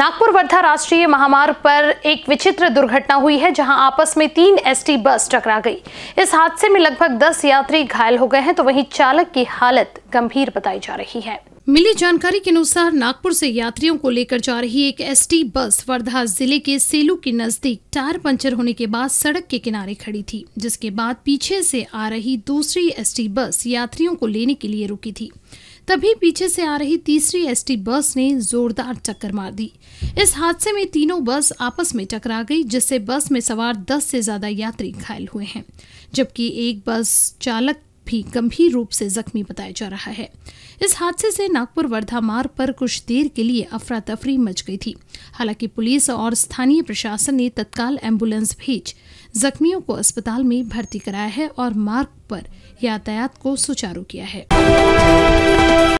नागपुर वर्धा राष्ट्रीय महामार्ग पर एक विचित्र दुर्घटना हुई है, जहाँ आपस में तीन एसटी बस टकरा गई। इस हादसे में लगभग 10 यात्री घायल हो गए हैं तो वहीं चालक की हालत गंभीर बताई जा रही है। मिली जानकारी के अनुसार नागपुर से यात्रियों को लेकर जा रही एक एसटी बस वर्धा ज़िले के सेलू के नज़दीक टायर पंचर होने के बाद सड़क के किनारे खड़ी थी, जिसके बाद पीछे से आ रही दूसरी एसटी बस यात्रियों को लेने के लिए रुकी थी। तभी पीछे से आ रही तीसरी एसटी बस ने जोरदार टक्कर मार दी। इस हादसे में तीनों बस आपस में टकरा गई, जिससे बस में सवार 10 से ज़्यादा यात्री घायल हुए हैं, जबकि एक बस चालक भी गंभीर रूप से जख्मी बताया जा रहा है। इस हादसे से नागपुर वर्धा मार्ग पर कुछ देर के लिए अफरा तफरी मच गई थी। हालाँकि पुलिस और स्थानीय प्रशासन ने तत्काल एंबुलेंस भेज जख्मियों को अस्पताल में भर्ती कराया है और मार्ग पर यातायात को सुचारू किया है।